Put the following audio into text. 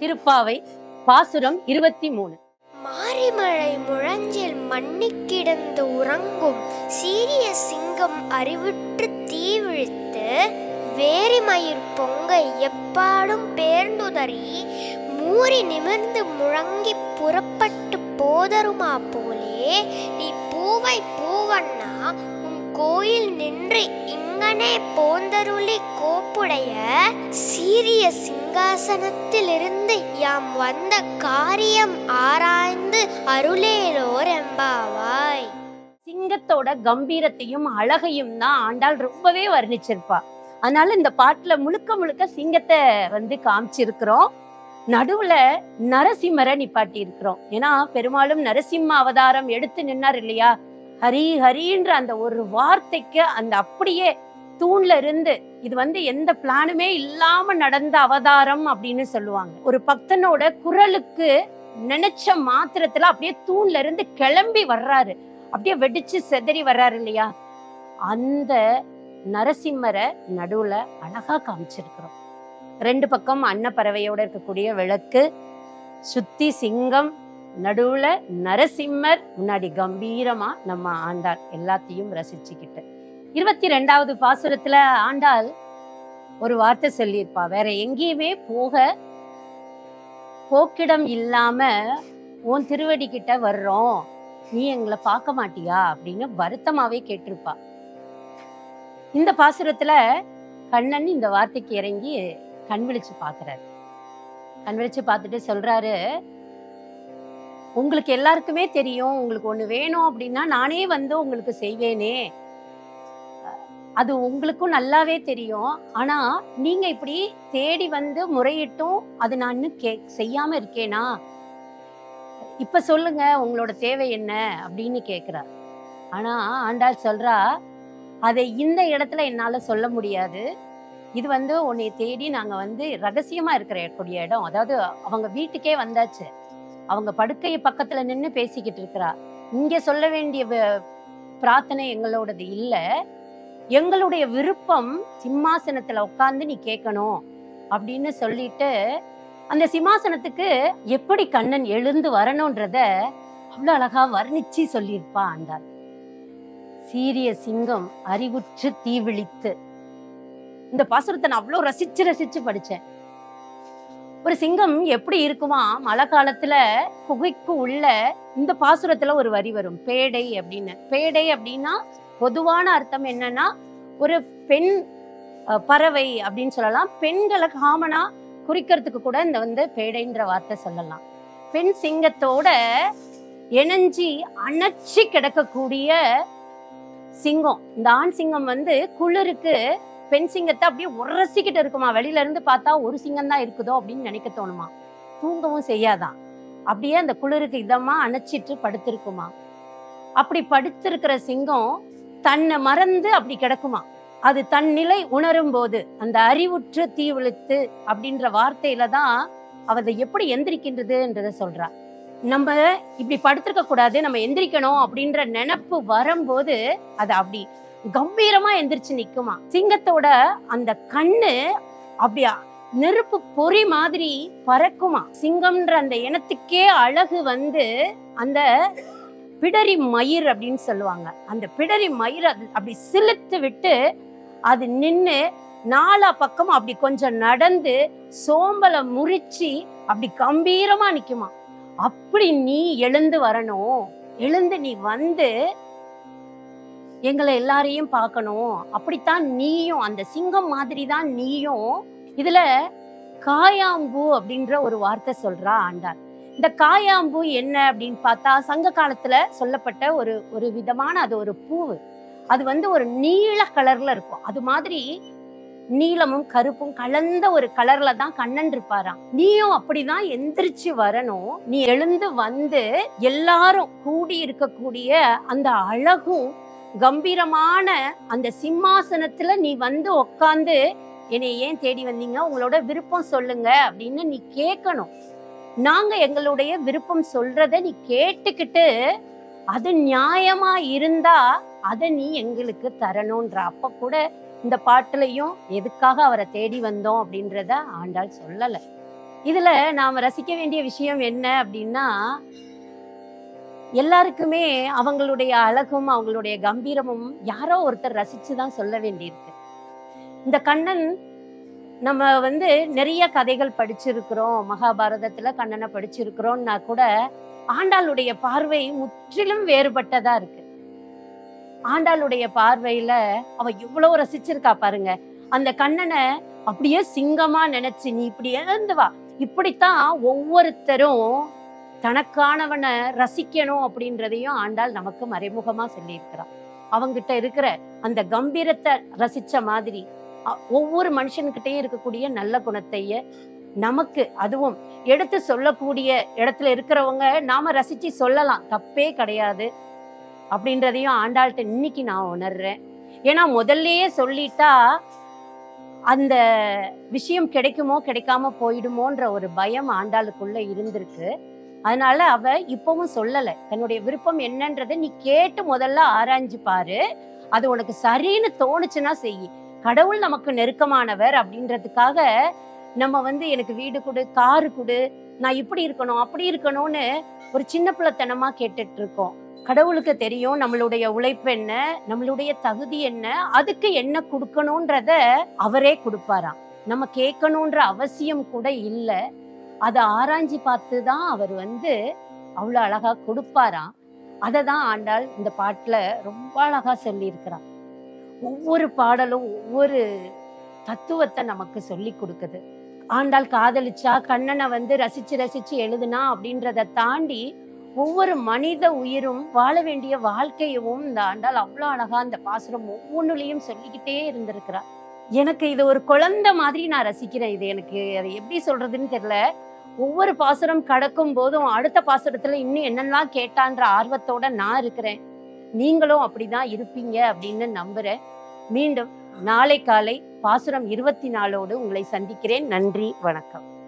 திருப்பாவை பாசுரம் இருபத்தி மூணு மாரிமழை முழஞ்சில் மண்ணிக் கிடந்து உறங்கும் சீரிய சிங்கம் அறிவுற்று தீவிழித்து வேரிமயிர் பொங்க எப்பாடும் பேர்ந்துதறி மூறி நிமிர்ந்து முழங்கி புறப்பட்டு போதருமா போலே நீ பூவை பூவண்ணா உன் கோயில் நின்று இங்கனே போந்தருளி கோப்புடைய சீரிய சிங்காசனத்திலிருந்து யாம் வந்த காரியம் ஆராய்ந்து அருளேலோர் எம்பாவாய் சிங்கத்தோட கம்பீரத்தையும் அழகையும் தான் ஆண்டாள் ரொம்பவே வர்ணிச்சிருப்பா. அதனால இந்த பாட்டுல முழுக்க முழுக்க சிங்கத்தை வந்து காமிச்சிருக்கிறோம். நடுவுல நரசிம்மரை நிப்பாட்டி இருக்கிறோம் ஏன்னா பெரும்பாலும் நரசிம்ம அவதாரம் எடுத்து நின்னார் இல்லையா? ஹரி ஹரின்ற அந்த ஒரு வார்த்தைக்கு அந்த அப்படியே தூண்ல இருந்து இது வந்து எந்த பிளானுமே இல்லாம நடந்த அவதாரம் அப்படின்னு சொல்லுவாங்க. ஒரு பக்தனோட குரலுக்கு நினைச்ச மாத்திரத்துல அப்படியே தூண்ல இருந்து கிளம்பி வர்றாரு. அப்படியே வெடிச்சு செதறி வர்றாரு இல்லையா? அந்த நரசிம்மரை நடுவுல அழகா காமிச்சிருக்கிறோம். ரெண்டு பக்கம் அன்னப்பறவையோட இருக்கக்கூடிய விளக்கு சுத்தி சிங்கம் நடுவுல நரசிம்மர் முன்னாடி கம்பீரமா நம்ம ஆண்டாள் எல்லாத்தையும் ரசிச்சுக்கிட்டு. இருபத்தி ரெண்டாவது பாசுரத்துல ஆண்டாள் ஒரு வார்த்தை சொல்லியிருப்பா. வேற எங்கேயுமே போக போக்கிடம் இல்லாம உன் திருவடி கிட்ட வர்றோம். நீ எங்களை பார்க்க மாட்டியா? அப்படின்னு வருத்தமாவே கேட்டிருப்பா. இந்த பாசுரத்துல கண்ணன் இந்த வார்த்தைக்கு இறங்கி கண் விழிச்சு பாக்குறாரு கண் விழிச்சு பார்த்துட்டு சொல்றாரு உங்களுக்கு எல்லாருக்குமே தெரியும். உங்களுக்கு ஒண்ணு வேணும் அப்படின்னா நானே வந்து உங்களுக்கு செய்வேனே. அது உங்களுக்கும் நல்லாவே தெரியும். ஆனா நீங்க இப்படி தேடி வந்து முறையிட்டும் அது நான் இன்னும் கே செய்யாம இருக்கேனா? இப்ப சொல்லுங்க உங்களோட தேவை என்ன? அப்படின்னு கேக்குறா ஆனா ஆண்டாள் சொல்றா அதை இந்த இடத்துல என்னால சொல்ல முடியாது. இது வந்து உன்னை தேடி நாங்க வந்து ரகசியமா இருக்கிற கூடிய இடம். அதாவது அவங்க வீட்டுக்கே வந்தாச்சு. அவங்க படுக்கை பக்கத்துல நின்று பேசிக்கிட்டு இருக்கிறா. இங்க சொல்ல வேண்டிய பிரார்த்தனை எங்களோடது இல்லை. எங்களுடைய விருப்பம் சிம்மாசனத்துல உட்கார்ந்து நீ கேட்கணும் அப்படின்னு சொல்லிட்டு அந்த சிம்மாசனத்துக்கு எப்படி கண்ணன் எழுந்து வரணும்ன்றத அவ்வளவு அழகா வர்ணிச்சு சொல்லியிருப்பா ஆண்டாள் சீரிய சிங்கம் அறிவுற்று தீவிழித்து. இந்த பாசுரத்தை நான் அவ்வளவு ரசிச்சு ரசிச்சு படிச்சேன். ஒரு சிங்கம் எப்படி இருக்குமா? மழை காலத்துல குகைக்கு உள்ள இந்த பாசுரத்துல ஒரு வரி வரும். பேடை அப்படின்னு. பேடை அப்படின்னா பொதுவான அர்த்தம் என்னன்னா ஒரு பெண் பறவை அப்படின்னு சொல்லலாம். பெண்களை காமனா குறிக்கிறதுக்கு கூட இந்த வந்து பேடைன்ற வார்த்தை சொல்லலாம். பெண் சிங்கத்தோட இணைஞ்சி அணைச்சி கிடக்கக்கூடிய சிங்கம். இந்த ஆண் சிங்கம் வந்து குளிருக்கு பெண் சிங்கத்தை அப்படியே உரசிக்கிட்டு இருக்குமா? வெளியில இருந்து பார்த்தா ஒரு சிங்கம் தான் இருக்குதோ அப்படின்னு நினைக்க தோணுமா? தூங்கவும் செய்யாதான். அப்படியே அந்த குளிருக்கு இதமா அணைச்சிட்டு படுத்திருக்குமா? அப்படி படுத்திருக்கிற சிங்கம் தன்னை மறந்து அப்படி கிடக்குமா? அது தன் நிலை உணரும் போது அந்த அறிவுற்று தீவிழித்து அப்படின்ற வார்த்தையில தான் அவதை எப்படி எந்திரிக்கின்றதுன்றத சொல்றா. நம்ம இப்படி படுத்திருக்க கூடாது நம்ம எந்திரிக்கணும் அப்படின்ற நினப்பு வரும்போது அது அப்படி கம்பீரமா எந்திரிச்சு நிக்குமா? சிங்கத்தோட அந்த கண்ணு அப்படியா நெருப்பு பொறி மாதிரி பறக்குமா? சிங்கம்ன்ற அந்த இனத்துக்கே அழகு வந்து அந்த பிடரி மயிர் அப்படின்னு சொல்லுவாங்க. அந்த பிடரி மயிர் அது அப்படி சிலுத்து விட்டு அது நின்று நாலா பக்கம் அப்படி கொஞ்சம் நடந்து சோம்பலை முறிச்சு அப்படி கம்பீரமா நிக்குமா. அப்படி நீ எழுந்து வரணும். எழுந்து நீ வந்து எங்களை எல்லாரையும் பார்க்கணும். அப்படித்தான் நீயும் அந்த சிங்கம் மாதிரி தான் நீயும். இதுல காயாம்பூ அப்படின்ற ஒரு வார்த்தை சொல்றா ஆண்டாள். இந்த காயாம்பூ என்ன அப்படின்னு பார்த்தா சங்க காலத்துல சொல்லப்பட்ட ஒரு ஒரு விதமான அது ஒரு பூவு. அது வந்து ஒரு நீல கலர்ல இருக்கும். அது மாதிரி நீலமும் கருப்பும் கலந்த ஒரு கலர்ல தான் கண்ணன் இருப்பாராம். நீயும் அப்படிதான் எந்திரிச்சு வரணும். நீ எழுந்து வந்து எல்லாரும் கூடி இருக்கக்கூடிய அந்த அழகும் கம்பீரமான அந்த சிம்மாசனத்துல நீ வந்து உட்காந்து என்னை ஏன் தேடி வந்தீங்க? உங்களோட விருப்பம் சொல்லுங்க அப்படின்னு நீ கேட்கணும் நாங்க எங்களுடைய விருப்பம் சொல்றத நீ கேட்டுக்கிட்டு அது நியாயமா இருந்தா அதை நீ எங்களுக்கு தரணும்ன்ற. அப்ப கூட இந்த பாட்டுலயும் எதுக்காக அவரை தேடி வந்தோம் அப்படின்றத ஆண்டாள் சொல்லல. இதுல நாம ரசிக்க வேண்டிய விஷயம் என்ன அப்படின்னா எல்லாருக்குமே அவங்களுடைய அழகும் அவங்களுடைய கம்பீரமும் யாரோ ஒருத்தர் ரசிச்சு தான் சொல்ல வேண்டியிருக்கு. இந்த கண்ணன் நம்ம வந்து நிறைய கதைகள் படிச்சிருக்கிறோம். மகாபாரதத்துல கண்ணனை படிச்சிருக்கிறோம்னா கூட ஆண்டாளுடைய பார்வை முற்றிலும் வேறுபட்டதா இருக்கு. ஆண்டாளுடைய பார்வையில அவ இவ்வளவு ரசிச்சிருக்கா பாருங்க. அந்த கண்ணனை அப்படியே சிங்கமா நினைச்சு நீ இப்படி இழந்து வா. இப்படித்தான் ஒவ்வொருத்தரும் தனக்கானவனை ரசிக்கணும் அப்படின்றதையும் ஆண்டாள் நமக்கு மறைமுகமா சொல்லியிருக்கிறான் அவங்கிட்ட இருக்கிற அந்த கம்பீரத்தை ரசிச்ச மாதிரி ஒவ்வொரு மனுஷன்கிட்டயும் இருக்கக்கூடிய நல்ல குணத்தைய நமக்கு அதுவும் எடுத்து சொல்லக்கூடிய இடத்துல இருக்கிறவங்க நாம ரசிச்சு சொல்லலாம். தப்பே கிடையாது. அப்படின்றதையும் ஆண்டாள்கிட்ட இன்னைக்கு நான் உணர்றேன். ஏன்னா முதல்லயே சொல்லிட்டா அந்த விஷயம் கிடைக்குமோ கிடைக்காம போயிடுமோன்ற ஒரு பயம் ஆண்டாளுக்குள்ள இருந்திருக்கு. அதனால அவ இப்பவும் சொல்லலை. தன்னுடைய விருப்பம் என்னன்றதை நீ கேட்டு முதல்ல ஆராய்ஞ்சு பாரு. அது உனக்கு சரின்னு தோணுச்சுன்னா செய்யி கடவுள் நமக்கு நெருக்கமானவர் அப்படின்றதுக்காக நம்ம வந்து எனக்கு வீடு கொடு காரு கொடு நான் இப்படி இருக்கணும் அப்படி இருக்கணும்னு ஒரு சின்ன பிள்ளைத்தனமா கேட்டுட்டு இருக்கோம் கடவுளுக்கு தெரியும் நம்மளுடைய உழைப்பு என்ன நம்மளுடைய தகுதி என்ன அதுக்கு என்ன கொடுக்கணும்ன்றத அவரே கொடுப்பாராம். நம்ம கேட்கணுன்ற அவசியம் கூட இல்லை. அதை ஆராய்ஞ்சு பார்த்து தான் அவர் வந்து அவ்வளோ அழகா கொடுப்பாராம். அதை தான் ஆண்டாள் இந்த பாட்டில் ரொம்ப அழகா சொல்லியிருக்கிறார் ஒவ்வொரு பாடலும் ஒவ்வொரு தத்துவத்தை நமக்கு சொல்லி கொடுக்குது. ஆண்டாள் காதலிச்சா கண்ணனை வந்து ரசிச்சு ரசிச்சு எழுதுனா அப்படின்றத தாண்டி ஒவ்வொரு மனித உயிரும் வாழ வேண்டிய வாழ்க்கையவும் இந்த ஆண்டாள் அவ்வளோ அழகா இந்த பாசுரம் ஒவ்வொன்றுலையும் சொல்லிக்கிட்டே இருந்திருக்கிறார் எனக்கு இது ஒரு குழந்தை மாதிரி நான் ரசிக்கிறேன் இது எனக்கு. அதை எப்படி சொல்றதுன்னு தெரியல. ஒவ்வொரு பாசுரம் கடக்கும் போதும் அடுத்த பாசுரத்துல இன்னும் என்னெல்லாம் கேட்டான்ற ஆர்வத்தோட நான் இருக்கிறேன். நீங்களும் அப்படிதான் இருப்பீங்க அப்படின்னு நம்புறேன். மீண்டும் நாளை காலை பாசுரம் இருபத்தி நாலோடு உங்களை சந்திக்கிறேன். நன்றி வணக்கம்.